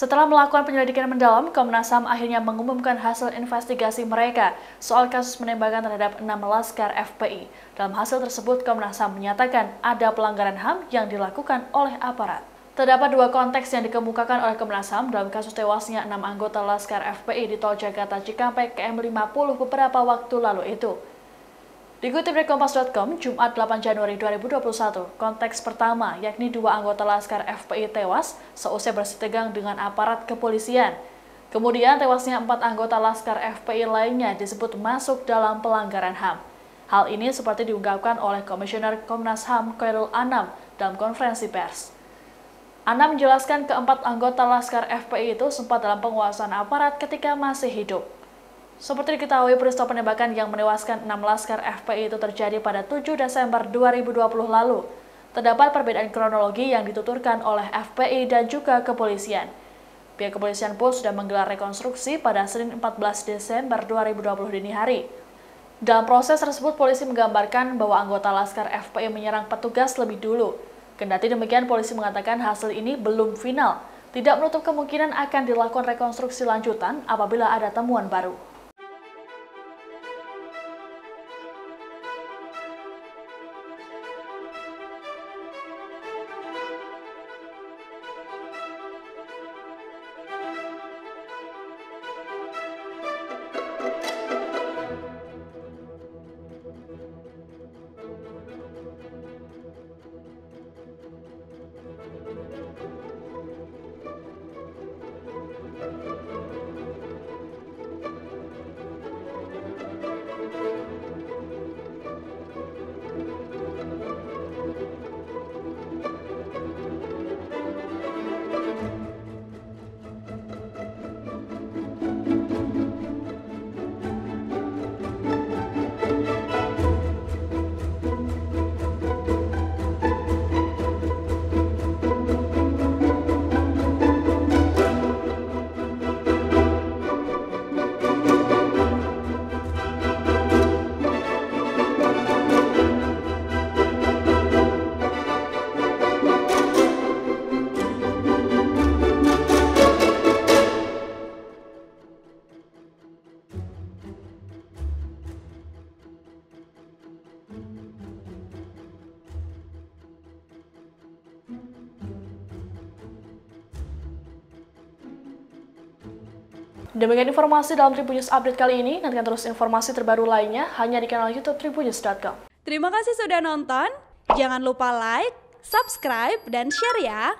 Setelah melakukan penyelidikan mendalam, Komnas HAM akhirnya mengumumkan hasil investigasi mereka soal kasus penembakan terhadap enam laskar FPI. Dalam hasil tersebut, Komnas HAM menyatakan ada pelanggaran HAM yang dilakukan oleh aparat. Terdapat dua konteks yang dikemukakan oleh Komnas HAM dalam kasus tewasnya enam anggota Laskar FPI di Tol Jakarta Cikampek KM50 beberapa waktu lalu itu. Dikutip dari Kompas.com, Jumat 8 Januari 2021, konteks pertama yakni dua anggota Laskar FPI tewas seusai bersih tegang dengan aparat kepolisian. Kemudian tewasnya empat anggota Laskar FPI lainnya disebut masuk dalam pelanggaran HAM. Hal ini seperti diungkapkan oleh Komisioner Komnas HAM Khairul Anam dalam konferensi pers. Anam menjelaskan keempat anggota Laskar FPI itu sempat dalam penguasaan aparat ketika masih hidup. Seperti diketahui, peristiwa penembakan yang menewaskan enam laskar FPI itu terjadi pada 7 Desember 2020 lalu. Terdapat perbedaan kronologi yang dituturkan oleh FPI dan juga kepolisian. Pihak kepolisian pun sudah menggelar rekonstruksi pada Senin 14 Desember 2020 dini hari. Dalam proses tersebut, polisi menggambarkan bahwa anggota Laskar FPI menyerang petugas lebih dulu. Kendati demikian, polisi mengatakan hasil ini belum final. Tidak menutup kemungkinan akan dilakukan rekonstruksi lanjutan apabila ada temuan baru. Demikian informasi dalam Tribunnews Update kali ini. Nantikan terus informasi terbaru lainnya hanya di kanal YouTube Tribunnews.com. Terima kasih sudah nonton. Jangan lupa like, subscribe, dan share ya.